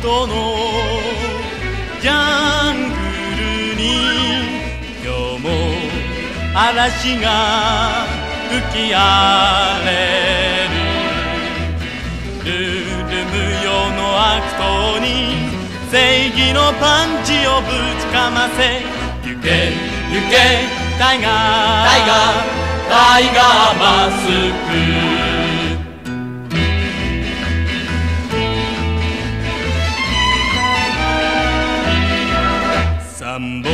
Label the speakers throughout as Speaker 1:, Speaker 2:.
Speaker 1: トのジャングルに今日も嵐が吹き荒れるルール無用の悪党に正義のパンチをぶちかませ行け行けタイガー
Speaker 2: タイガータイガーマスク
Speaker 1: 三本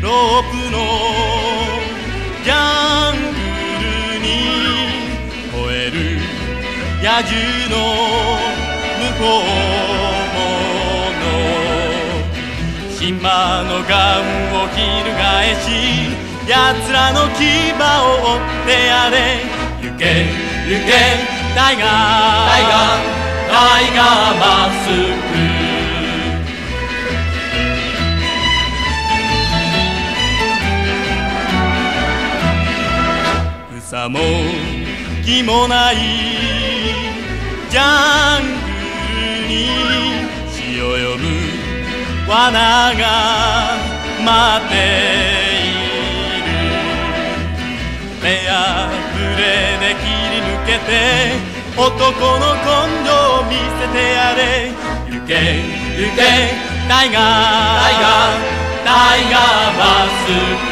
Speaker 1: ロープのジャングルに吠える野獣の向こうの島のガンを翻し奴らの牙を追ってやれ。行け行け。タイガー
Speaker 2: タイガータイガーマス。ク
Speaker 1: 草も木もないジャングルに潮呼ぶ罠が待っている。目やぶれで切り抜けて男の根性を見せてやれ。行け行け。タイガー
Speaker 2: タイガータイガーマス。ク